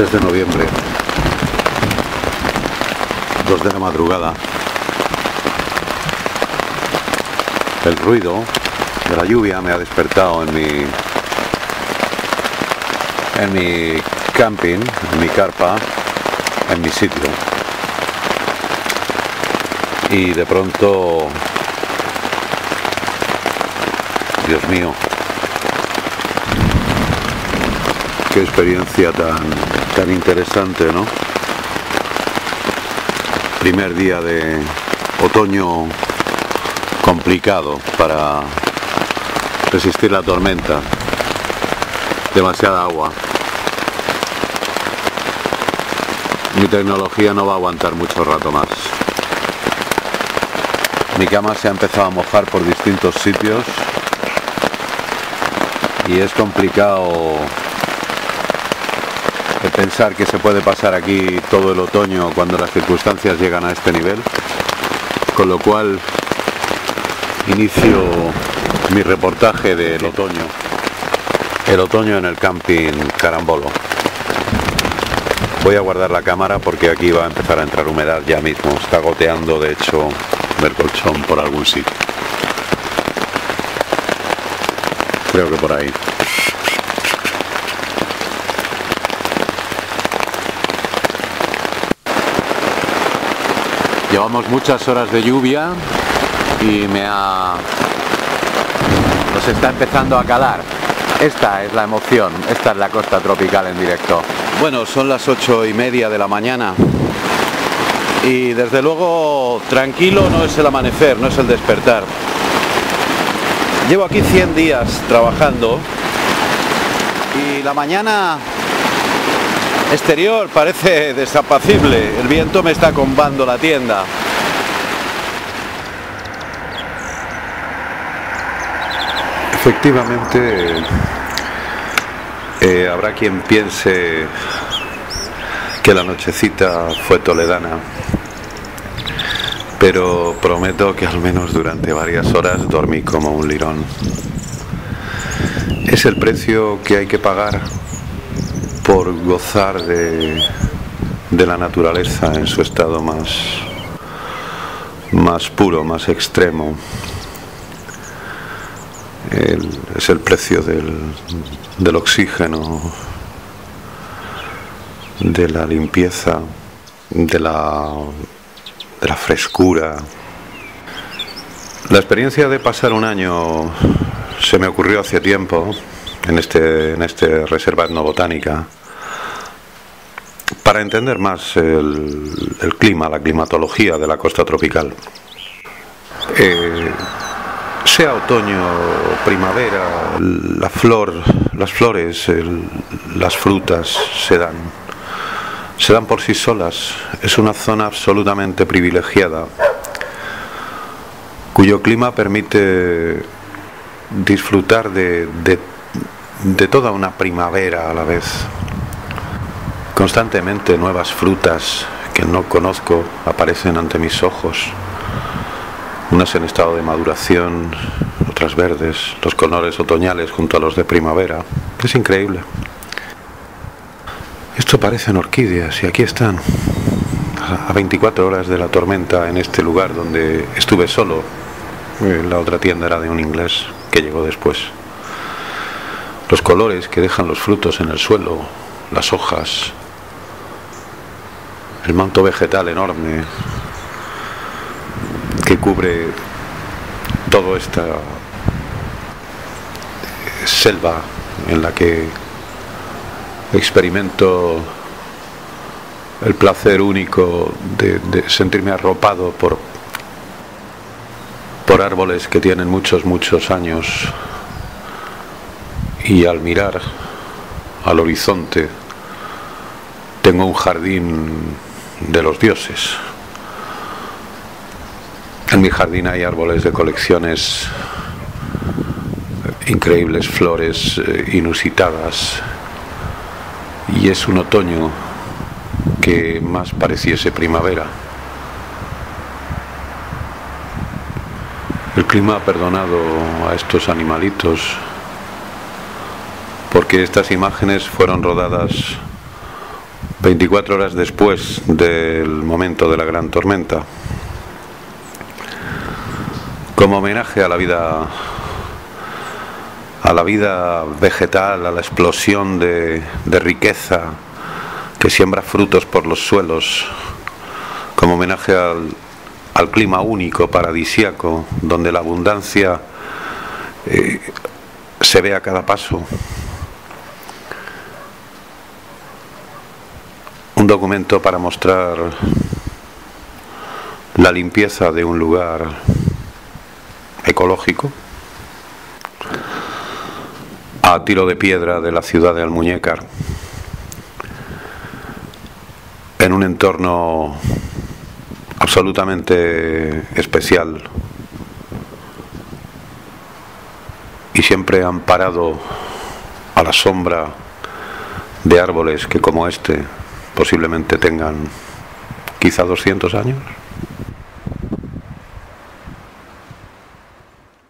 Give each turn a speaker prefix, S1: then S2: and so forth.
S1: 3 de noviembre, 2 de la madrugada. El ruido de la lluvia me ha despertado en mi en mi camping, en mi carpa, en mi sitio. Y de pronto, Dios mío, experiencia tan, tan interesante, ¿no? Primer día de otoño complicado para resistir la tormenta. Demasiada agua. Mi tecnología no va a aguantar mucho rato más. Mi cama se ha empezado a mojar por distintos sitios y es complicado pensar que se puede pasar aquí todo el otoño cuando las circunstancias llegan a este nivel. Con lo cual inicio mi reportaje del otoño. El otoño en el camping Carambolo. Voy a guardar la cámara porque aquí va a empezar a entrar humedad ya mismo. Está goteando, de hecho, el colchón por algún sitio. Creo que por ahí. Llevamos muchas horas de lluvia y me ha... nos está empezando a calar. Esta es la emoción, esta es la costa tropical en directo. Bueno, son las ocho y media de la mañana y desde luego tranquilo no es el amanecer, no es el despertar. Llevo aquí 100 días trabajando y la mañana exterior parece desapacible, el viento me está combando la tienda. Efectivamente, eh, habrá quien piense que la nochecita fue toledana, pero prometo que al menos durante varias horas dormí como un lirón. Es el precio que hay que pagar por gozar de, la naturaleza en su estado más, más puro, más extremo es el precio del, del oxígeno, de la limpieza, de la, de la frescura. La experiencia de pasar un año se me ocurrió hace tiempo en este, en este reserva etnobotánica para entender más el, clima, la climatología de la costa tropical. Eh, sea otoño primavera, las flores, las frutas se dan, se dan por sí solas. Es una zona absolutamente privilegiada, cuyo clima permite disfrutar de, de toda una primavera a la vez. Constantemente nuevas frutas que no conozco aparecen ante mis ojos unas en estado de maduración, otras verdes, los colores otoñales junto a los de primavera. Es increíble. Esto parecen orquídeas y aquí están, a 24 horas de la tormenta en este lugar donde estuve solo. Eh, la otra tienda era de un inglés que llegó después. Los colores que dejan los frutos en el suelo, las hojas, el manto vegetal enorme, que cubre toda esta selva en la que experimento el placer único de, de, sentirme arropado por, por árboles que tienen muchos, muchos años. Y al mirar al horizonte tengo un jardín de los dioses. En mi jardín hay árboles de colecciones increíbles, flores eh, inusitadas y es un otoño que más pareciese primavera. El clima ha perdonado a estos animalitos porque estas imágenes fueron rodadas 24 horas después del momento de la gran tormenta, como homenaje a la vida a la vida vegetal, a la explosión de, riqueza que siembra frutos por los suelos, como homenaje al, clima único, paradisiaco, donde la abundancia eh, se ve a cada paso. Documento para mostrar la limpieza de un lugar ecológico. A tiro de piedra de la ciudad de Almuñécar. En un entorno absolutamente especial. Y siempre amparado a la sombra de árboles que como este posiblemente tengan quizá 200 años.